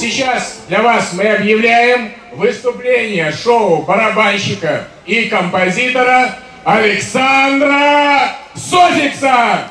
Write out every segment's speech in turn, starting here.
сейчас для вас мы объявляем выступление шоу барабанщика и композитора Александра Софикса!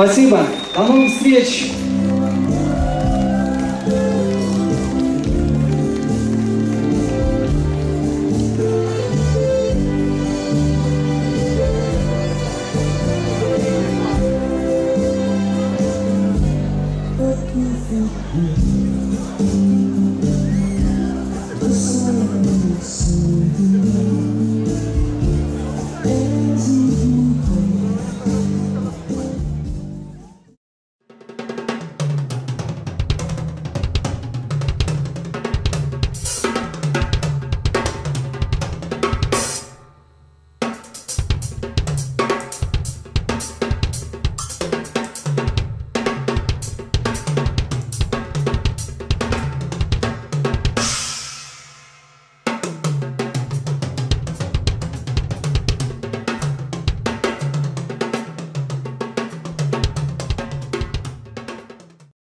Спасибо. До новых встреч.